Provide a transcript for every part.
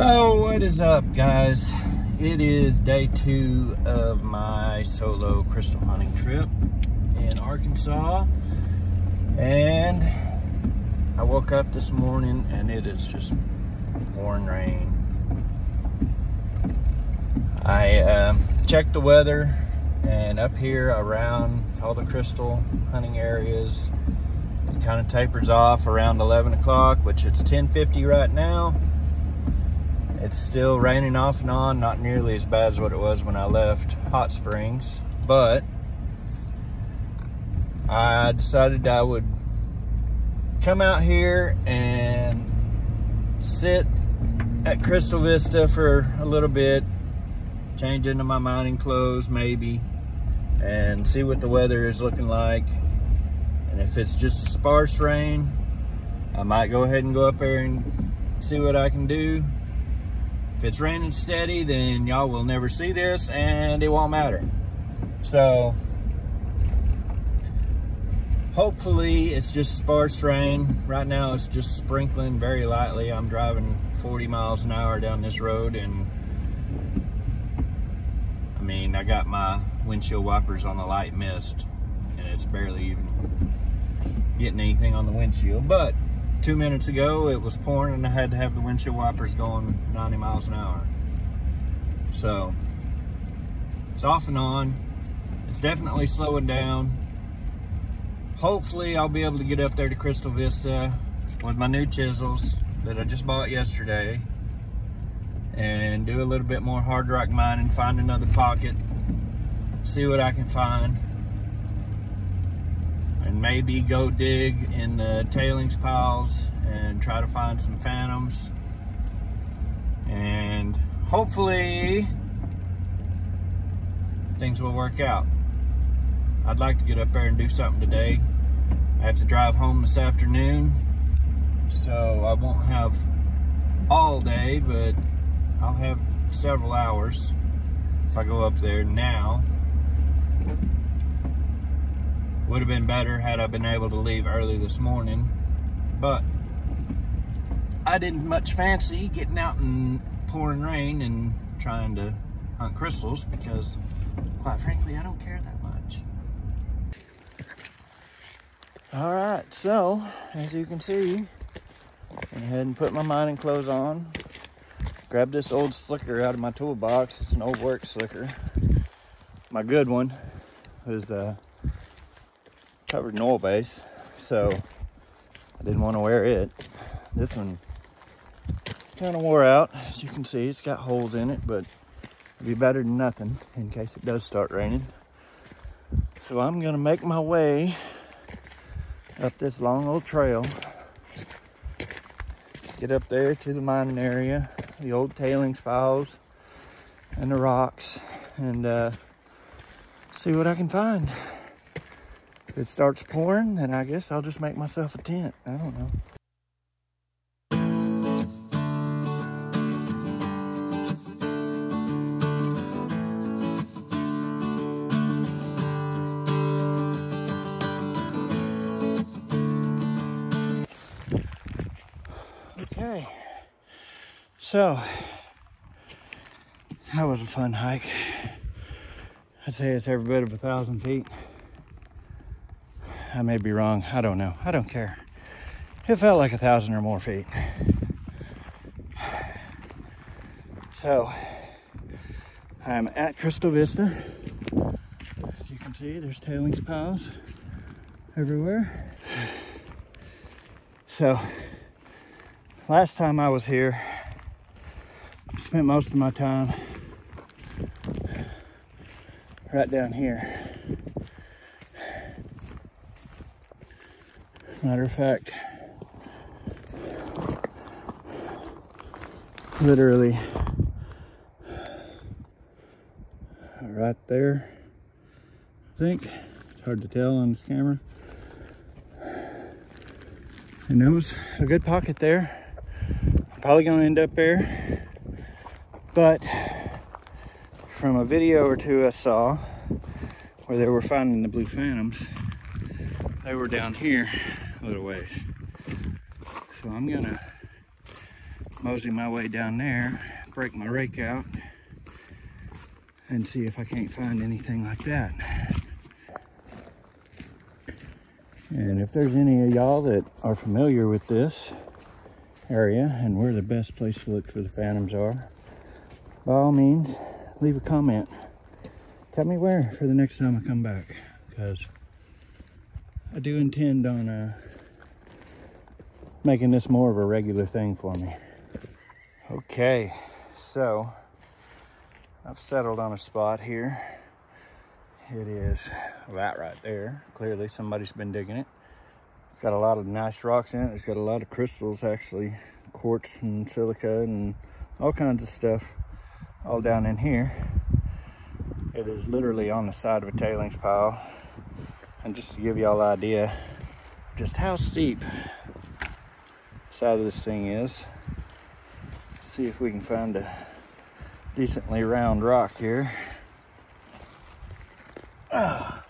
So what is up guys? It is day two of my solo crystal hunting trip in Arkansas. And I woke up this morning and it is just pouring rain. I uh, checked the weather and up here around all the crystal hunting areas, it kind of tapers off around 11 o'clock, which it's 10.50 right now it's still raining off and on, not nearly as bad as what it was when I left Hot Springs, but I decided I would come out here and sit at Crystal Vista for a little bit, change into my mining clothes maybe, and see what the weather is looking like. And if it's just sparse rain, I might go ahead and go up there and see what I can do if it's raining steady, then y'all will never see this and it won't matter. So, hopefully it's just sparse rain. Right now it's just sprinkling very lightly. I'm driving 40 miles an hour down this road and I mean, I got my windshield wipers on the light mist and it's barely even getting anything on the windshield, but two minutes ago it was pouring and I had to have the windshield wipers going 90 miles an hour. So it's off and on. It's definitely slowing down. Hopefully I'll be able to get up there to Crystal Vista with my new chisels that I just bought yesterday and do a little bit more hard rock mining, find another pocket, see what I can find and maybe go dig in the tailings piles and try to find some phantoms and hopefully things will work out. I'd like to get up there and do something today. I have to drive home this afternoon so I won't have all day but I'll have several hours if I go up there now would have been better had I been able to leave early this morning, but I didn't much fancy getting out in pouring rain and trying to hunt crystals because quite frankly, I don't care that much. All right, so as you can see, went ahead and put my mining clothes on. Grab this old slicker out of my toolbox. It's an old work slicker. My good one was uh, covered in oil base, so I didn't want to wear it. This one kind of wore out. As you can see, it's got holes in it, but it'd be better than nothing in case it does start raining. So I'm gonna make my way up this long old trail, get up there to the mining area, the old tailings piles and the rocks, and uh, see what I can find. If it starts pouring, then I guess I'll just make myself a tent. I don't know. Okay, so that was a fun hike. I'd say it's every bit of a thousand feet. I may be wrong. I don't know. I don't care. It felt like a thousand or more feet. So I'm at Crystal Vista. As you can see, there's tailings piles everywhere. So last time I was here, I spent most of my time right down here. Matter of fact, literally right there, I think. It's hard to tell on this camera. And there was a good pocket there. Probably gonna end up there. But from a video or two I saw where they were finding the blue phantoms, they were down here little ways. So I'm gonna mosey my way down there, break my rake out, and see if I can't find anything like that. And if there's any of y'all that are familiar with this area and where the best place to look for the phantoms are, by all means, leave a comment. Tell me where for the next time I come back, because I do intend on uh, making this more of a regular thing for me. Okay, so I've settled on a spot here. It is that right there. Clearly somebody's been digging it. It's got a lot of nice rocks in it. It's got a lot of crystals actually, quartz and silica and all kinds of stuff all down in here. It is literally on the side of a tailings pile. And just to give y'all an idea just how steep side of this thing is, see if we can find a decently round rock here. Ah.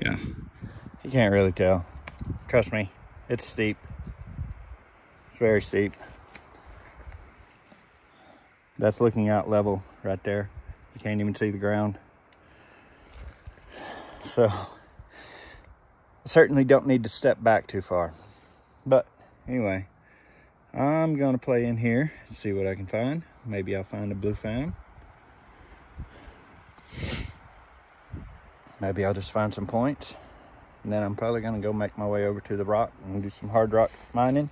Yeah, you can't really tell. Trust me, it's steep. It's very steep. That's looking out level right there. You can't even see the ground. So, I certainly don't need to step back too far. But anyway, I'm going to play in here, see what I can find. Maybe I'll find a blue fan. Maybe I'll just find some points. And then I'm probably going to go make my way over to the rock and do some hard rock mining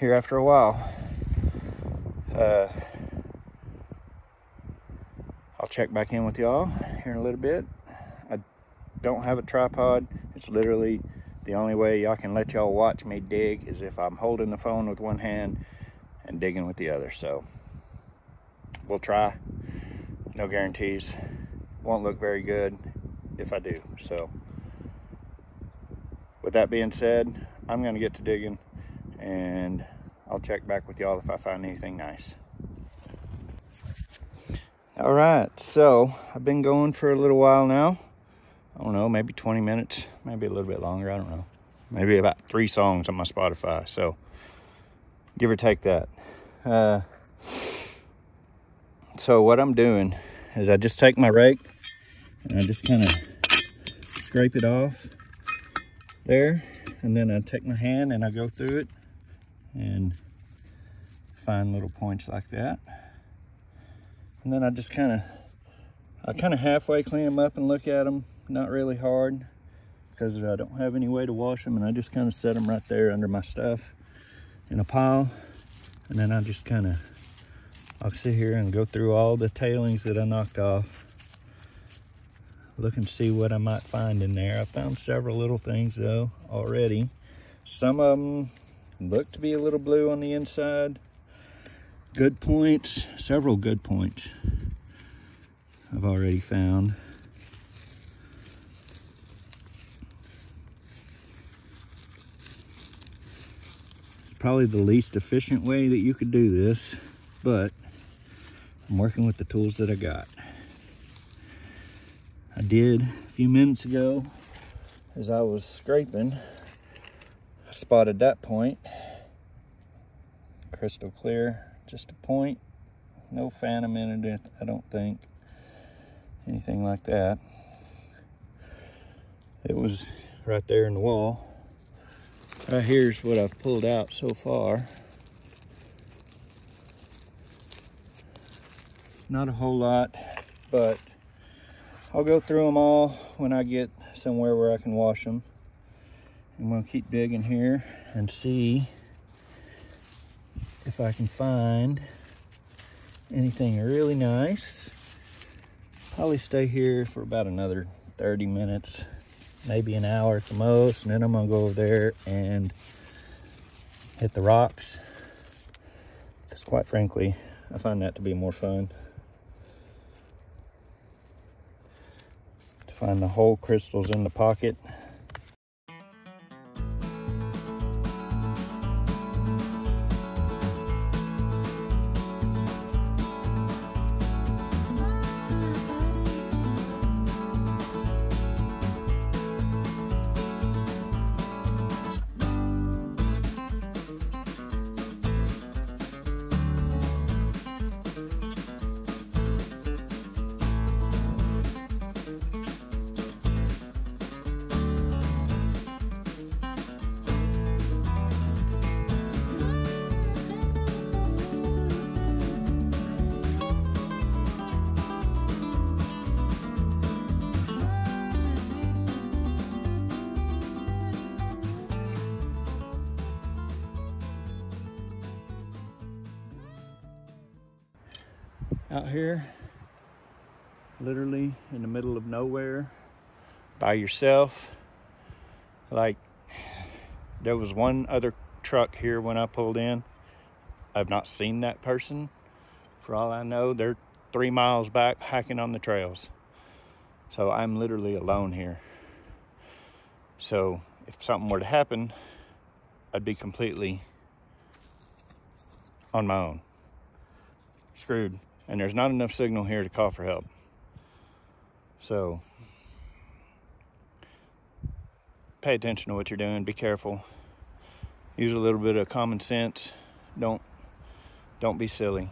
here after a while. Uh, I'll check back in with y'all here in a little bit. Don't have a tripod. It's literally the only way y'all can let y'all watch me dig is if I'm holding the phone with one hand and digging with the other. So we'll try. No guarantees. Won't look very good if I do. So with that being said, I'm going to get to digging and I'll check back with y'all if I find anything nice. All right, so I've been going for a little while now. I don't know, maybe 20 minutes, maybe a little bit longer, I don't know. Maybe about three songs on my Spotify, so give or take that. Uh, so what I'm doing is I just take my rake and I just kind of scrape it off there and then I take my hand and I go through it and find little points like that and then I just kind of I kind of halfway clean them up and look at them not really hard because I don't have any way to wash them and I just kind of set them right there under my stuff in a pile. And then I just kind of I'll sit here and go through all the tailings that I knocked off look and see what I might find in there. I found several little things though already. Some of them look to be a little blue on the inside. Good points several good points I've already found probably the least efficient way that you could do this, but I'm working with the tools that I got. I did a few minutes ago, as I was scraping, I spotted that point. Crystal clear, just a point. No phantom in it, I don't think. Anything like that. It was right there in the wall. Right here's what I've pulled out so far. Not a whole lot, but I'll go through them all when I get somewhere where I can wash them. I'm gonna keep digging here and see if I can find anything really nice. Probably stay here for about another 30 minutes maybe an hour at the most and then I'm gonna go over there and hit the rocks. Because quite frankly I find that to be more fun. To find the whole crystals in the pocket out here, literally in the middle of nowhere by yourself. Like there was one other truck here when I pulled in. I've not seen that person. For all I know, they're three miles back hiking on the trails. So I'm literally alone here. So if something were to happen, I'd be completely on my own. Screwed. And there's not enough signal here to call for help. So pay attention to what you're doing. Be careful. Use a little bit of common sense. Don't don't be silly.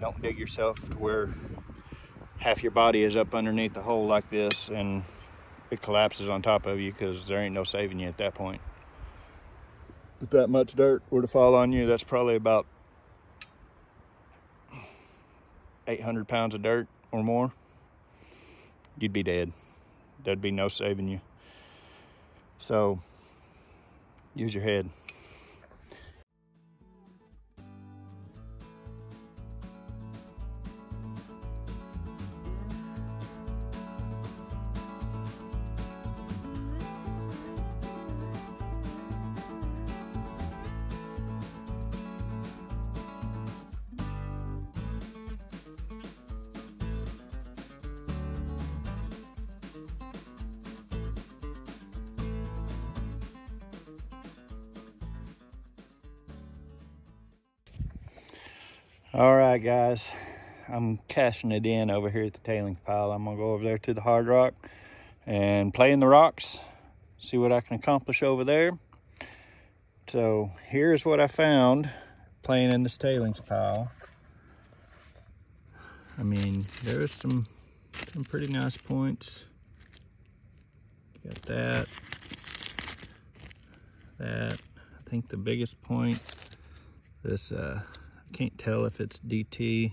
Don't dig yourself to where half your body is up underneath the hole like this and it collapses on top of you because there ain't no saving you at that point. If that much dirt were to fall on you, that's probably about 800 pounds of dirt or more. You'd be dead. There'd be no saving you. So use your head. All right, guys, I'm cashing it in over here at the tailings pile. I'm gonna go over there to the hard rock and play in the rocks, see what I can accomplish over there. So here's what I found playing in this tailings pile. I mean, there's some, some pretty nice points. Got that, that. I think the biggest point, this uh, can't tell if it's DT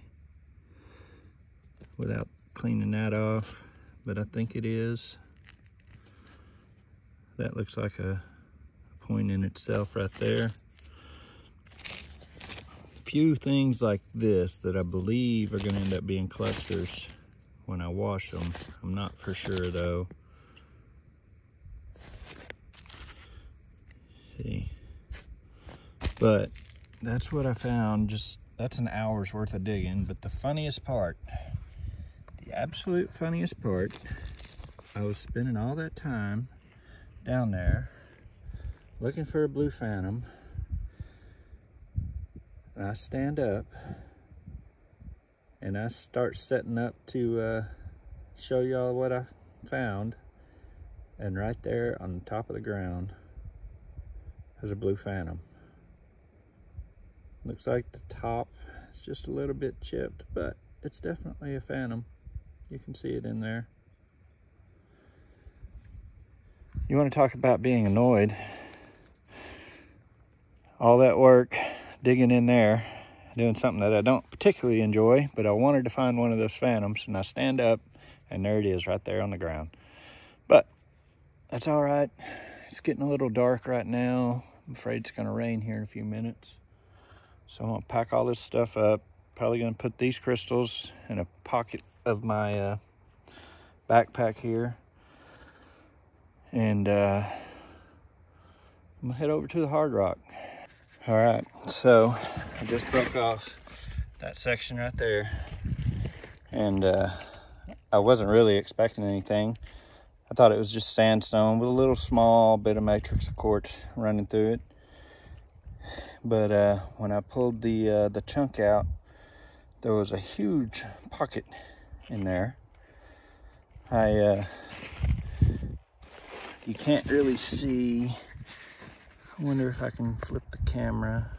without cleaning that off, but I think it is. That looks like a point in itself right there. A few things like this that I believe are gonna end up being clusters when I wash them. I'm not for sure though. See, but that's what I found. Just that's an hour's worth of digging. But the funniest part, the absolute funniest part, I was spending all that time down there looking for a blue phantom. And I stand up and I start setting up to uh, show y'all what I found. And right there on the top of the ground is a blue phantom. Looks like the top is just a little bit chipped, but it's definitely a Phantom. You can see it in there. You want to talk about being annoyed. All that work digging in there, doing something that I don't particularly enjoy, but I wanted to find one of those Phantoms, and I stand up, and there it is right there on the ground. But that's all right. It's getting a little dark right now. I'm afraid it's going to rain here in a few minutes. So I'm gonna pack all this stuff up. Probably gonna put these crystals in a pocket of my uh, backpack here. And uh, I'm gonna head over to the hard rock. All right, so I just broke off that section right there. And uh, I wasn't really expecting anything. I thought it was just sandstone with a little small bit of matrix quartz running through it but uh, when I pulled the uh, the chunk out, there was a huge pocket in there. I uh, you can't really see. I wonder if I can flip the camera.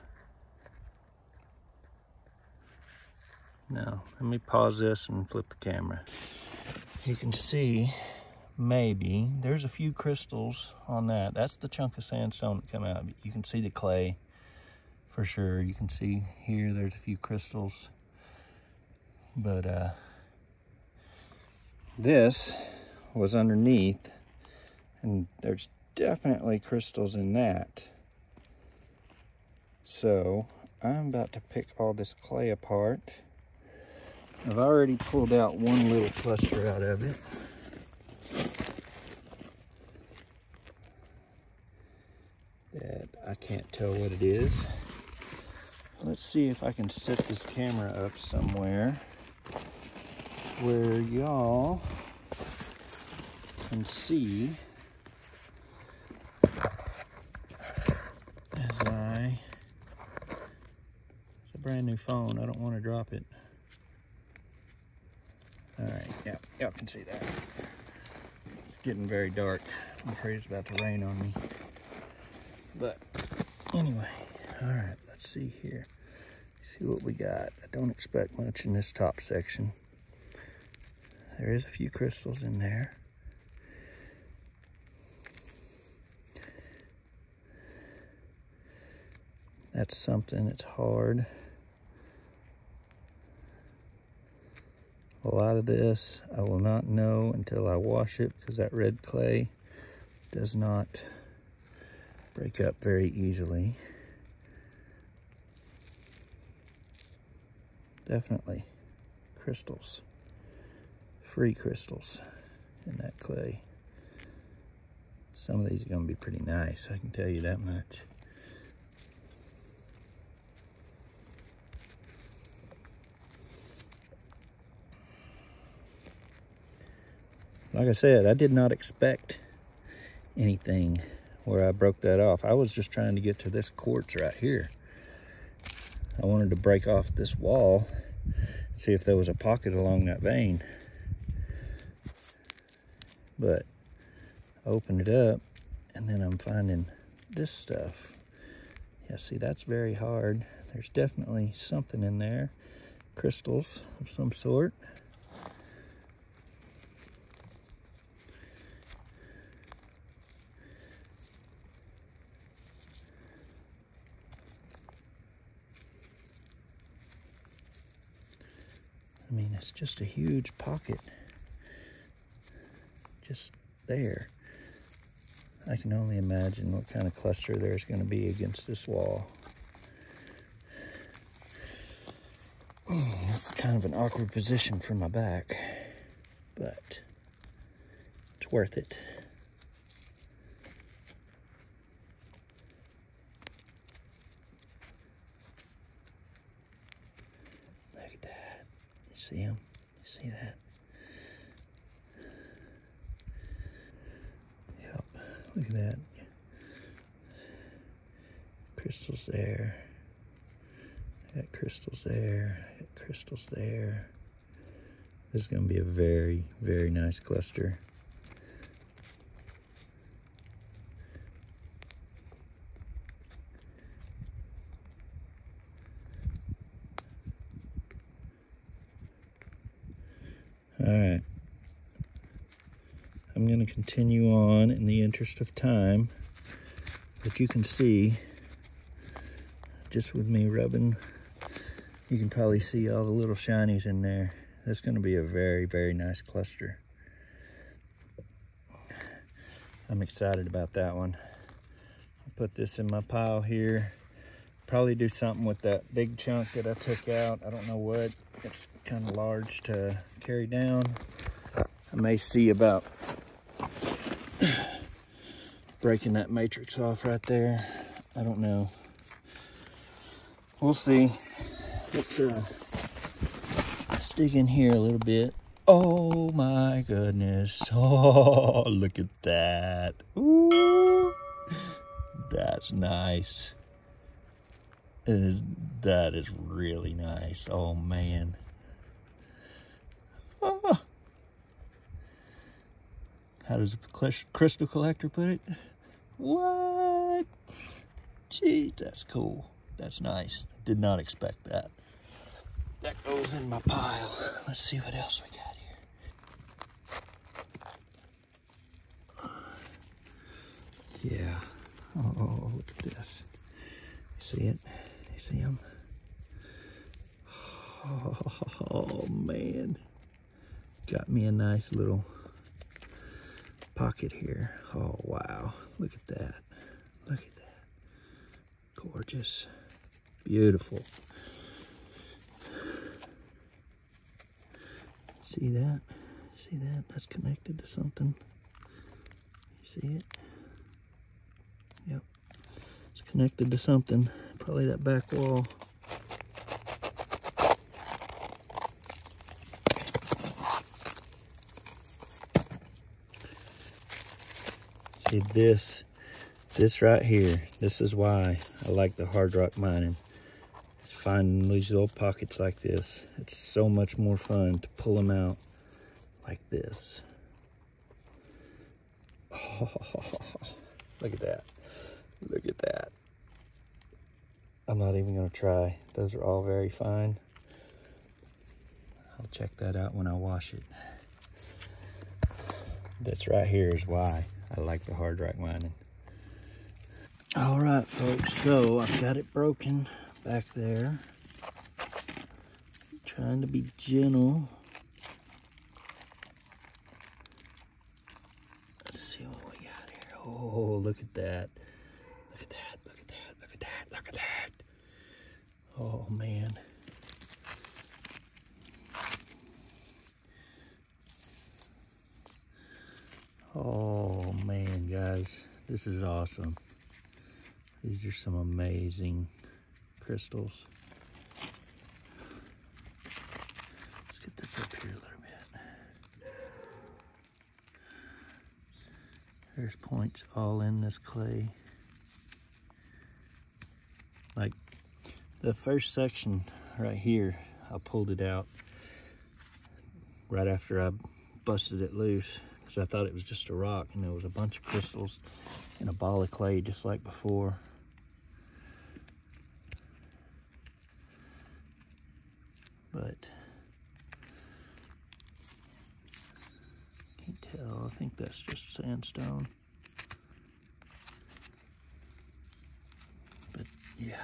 No, let me pause this and flip the camera. You can see maybe there's a few crystals on that. That's the chunk of sandstone that come out. You can see the clay for sure. You can see here, there's a few crystals. But uh, this was underneath and there's definitely crystals in that. So I'm about to pick all this clay apart I've already pulled out one little cluster out of it. That I can't tell what it is. Let's see if I can set this camera up somewhere where y'all can see as I it's a brand new phone. I don't want to drop it. All right yeah y'all can see that. It's getting very dark. I'm afraid it's about to rain on me. But anyway all right let's see here see what we got I don't expect much in this top section there is a few crystals in there. That's something that's hard. A lot of this I will not know until I wash it because that red clay does not break up very easily. Definitely crystals free crystals in that clay. Some of these are going to be pretty nice, I can tell you that much. Like I said, I did not expect anything where I broke that off. I was just trying to get to this quartz right here. I wanted to break off this wall, see if there was a pocket along that vein. But I open it up and then I'm finding this stuff. Yeah, see, that's very hard. There's definitely something in there. Crystals of some sort. I mean, it's just a huge pocket just there. I can only imagine what kind of cluster there's going to be against this wall. It's kind of an awkward position for my back, but it's worth it. Look at that. You see him? You see that? Look at that. Crystals there. Got crystals there. Got crystals there. This is going to be a very, very nice cluster. All right. I'm going to continue on in the interest of time. But you can see, just with me rubbing, you can probably see all the little shinies in there. That's going to be a very, very nice cluster. I'm excited about that one. I'll put this in my pile here. Probably do something with that big chunk that I took out. I don't know what. It's kind of large to carry down. I may see about breaking that matrix off right there. I don't know. We'll see. Let's uh, dig in here a little bit. Oh my goodness. Oh, look at that. Ooh, that's nice. that is really nice. Oh man. Oh. How does a crystal collector put it? What? Gee, that's cool. That's nice. Did not expect that. That goes in my pile. Let's see what else we got here. Yeah. Oh, oh, oh look at this. You see it? You see him? Oh, man. Got me a nice little pocket here. Oh, wow. Look at that. Look at that. Gorgeous. Beautiful. See that? See that? That's connected to something. You see it? Yep. It's connected to something. Probably that back wall. This, this right here, this is why I like the hard rock mining. It's finding these little pockets like this. It's so much more fun to pull them out like this. Oh, look at that. Look at that. I'm not even gonna try. Those are all very fine. I'll check that out when I wash it. This right here is why. I like the hard rock mining. All right, folks, so I've got it broken back there. Trying to be gentle. Let's see what we got here. Oh, look at that. Look at that, look at that, look at that, look at that. Oh, man. Oh man, guys, this is awesome. These are some amazing crystals. Let's get this up here a little bit. There's points all in this clay. Like the first section right here, I pulled it out right after I busted it loose because I thought it was just a rock and there was a bunch of crystals in a ball of clay just like before. But can't tell. I think that's just sandstone. But yeah,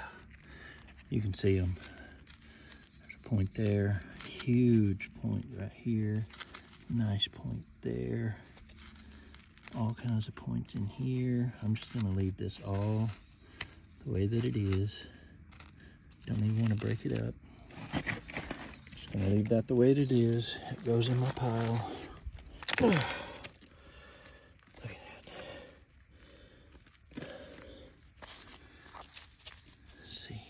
you can see them. There's a point there, huge point right here. Nice point there. All kinds of points in here. I'm just gonna leave this all the way that it is. Don't even wanna break it up. Just gonna leave that the way that it is. It goes in my pile. Look at that. Let's see.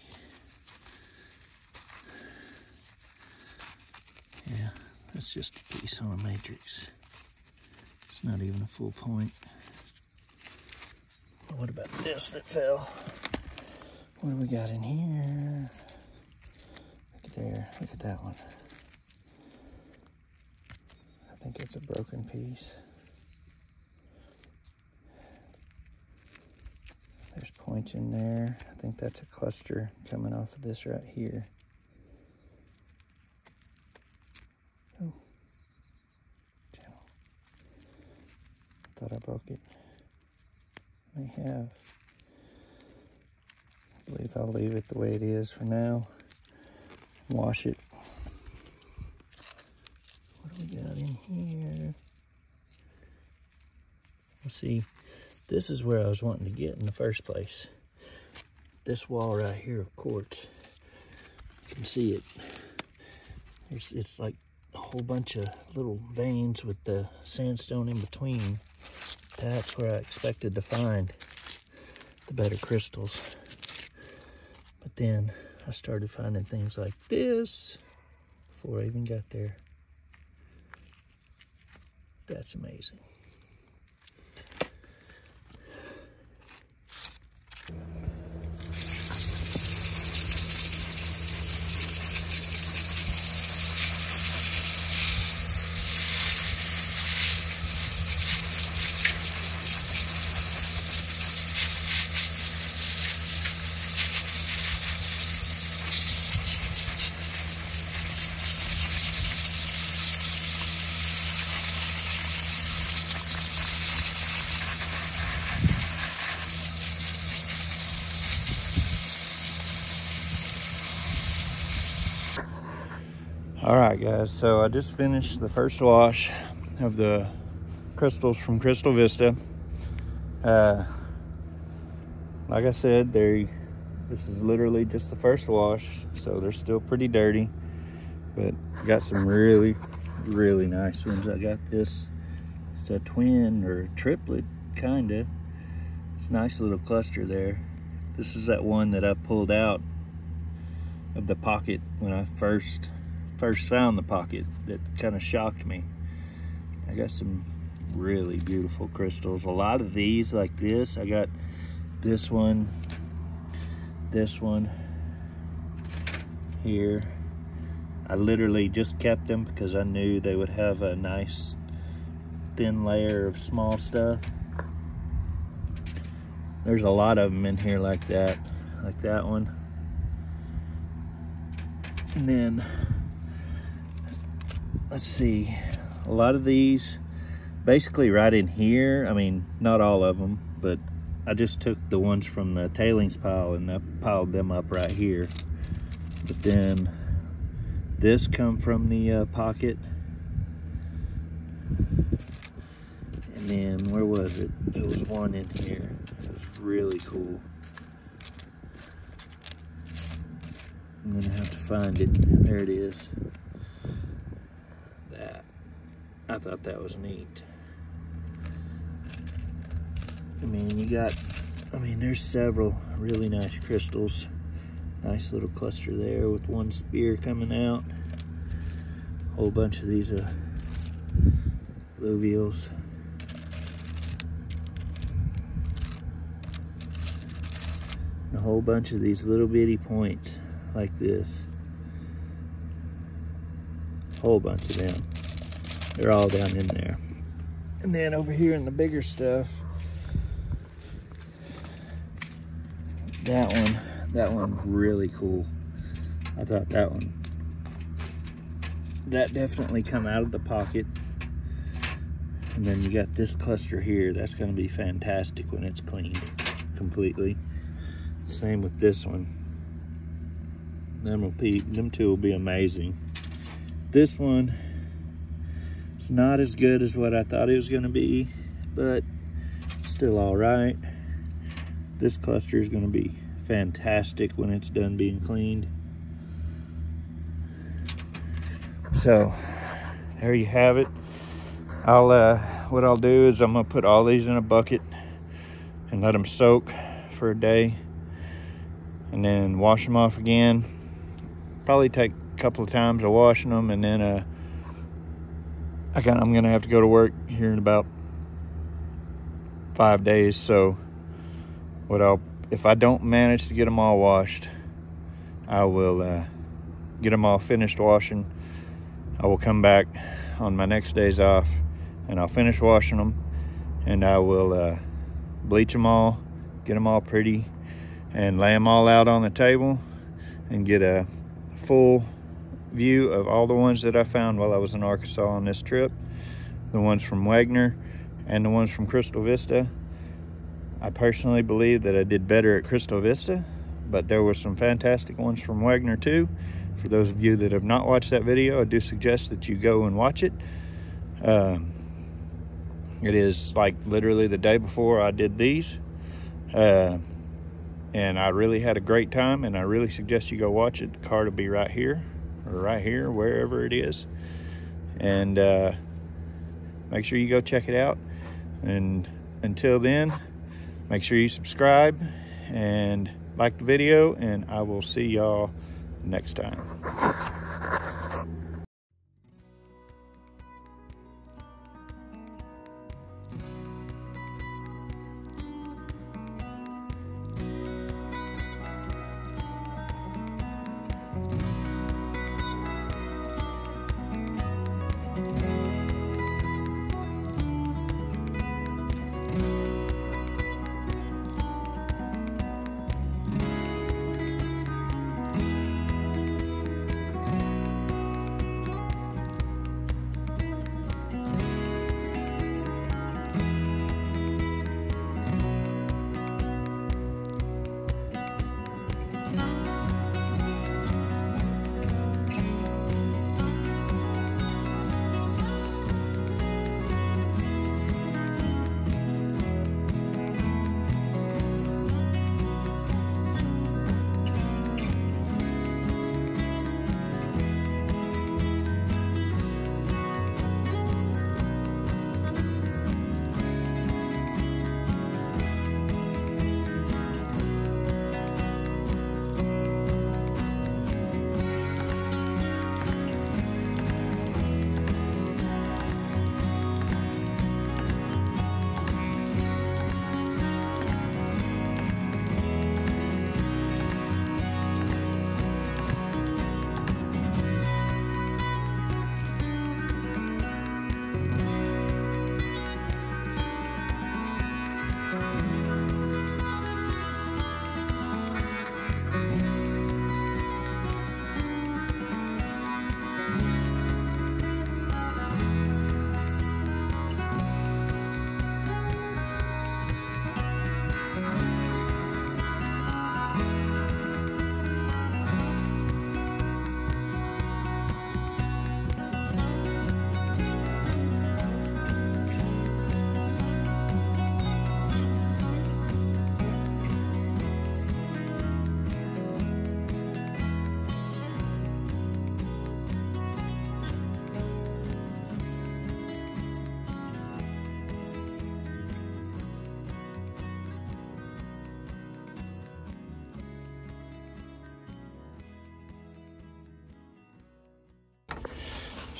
Yeah, that's just a piece on a matrix. It's not even a full point. What about this that fell? What do we got in here? Look at there, look at that one. I think it's a broken piece. There's points in there. I think that's a cluster coming off of this right here. Oh, channel. Thought I broke it. May have. I believe I'll leave it the way it is for now. Wash it. What do we got in here? Let's see. This is where I was wanting to get in the first place. This wall right here of quartz. You can see it. There's, it's like a whole bunch of little veins with the sandstone in between. That's where I expected to find the better crystals. Then I started finding things like this before I even got there. That's amazing. Right, guys, so I just finished the first wash of the crystals from Crystal Vista. Uh, like I said, they this is literally just the first wash, so they're still pretty dirty, but got some really, really nice ones. I got this, it's a twin or a triplet, kinda. It's a nice little cluster there. This is that one that I pulled out of the pocket when I first first found the pocket that kind of shocked me. I got some really beautiful crystals. A lot of these like this, I got this one, this one here. I literally just kept them because I knew they would have a nice thin layer of small stuff. There's a lot of them in here like that, like that one. And then, let's see, a lot of these, basically right in here, I mean, not all of them, but I just took the ones from the tailings pile and I piled them up right here. But then this come from the uh, pocket. And then where was it? There was one in here. It was really cool. I'm gonna have to find it. There it is. That. I thought that was neat. I mean, you got, I mean, there's several really nice crystals. Nice little cluster there with one spear coming out. Whole bunch of these uh, alluvials. A whole bunch of these little bitty points like this. Whole bunch of them. They're all down in there. And then over here in the bigger stuff, that one that one really cool. I thought that one, that definitely come out of the pocket. And then you got this cluster here. That's gonna be fantastic when it's cleaned completely. Same with this one. Them, will be, them two will be amazing. This one is not as good as what I thought it was gonna be, but still all right. This cluster is gonna be fantastic when it's done being cleaned. So there you have it. I'll uh, what I'll do is I'm gonna put all these in a bucket and let them soak for a day and then wash them off again. Probably take a couple of times of washing them and then uh, I got, I'm gonna have to go to work here in about five days. So what I'll if I don't manage to get them all washed, I will uh, get them all finished washing. I will come back on my next days off and I'll finish washing them and I will uh, bleach them all, get them all pretty and lay them all out on the table and get a full view of all the ones that I found while I was in Arkansas on this trip. The ones from Wegner and the ones from Crystal Vista I personally believe that I did better at Crystal Vista, but there were some fantastic ones from Wegner too. For those of you that have not watched that video, I do suggest that you go and watch it. Um, it is like literally the day before I did these. Uh, and I really had a great time and I really suggest you go watch it. The card will be right here or right here, wherever it is. And uh, make sure you go check it out. And until then, Make sure you subscribe and like the video, and I will see y'all next time.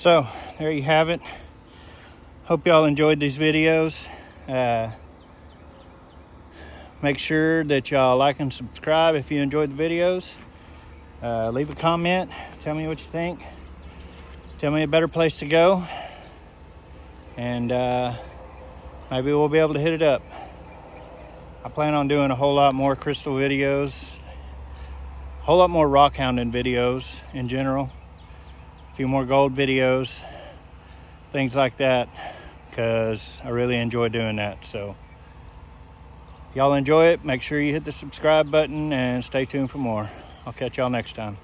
So there you have it. Hope y'all enjoyed these videos. Uh, make sure that y'all like and subscribe if you enjoyed the videos. Uh, leave a comment. Tell me what you think. Tell me a better place to go. And uh, maybe we'll be able to hit it up. I plan on doing a whole lot more crystal videos, a whole lot more rock hounding videos in general, few more gold videos, things like that, because I really enjoy doing that. So, y'all enjoy it, make sure you hit the subscribe button and stay tuned for more. I'll catch y'all next time.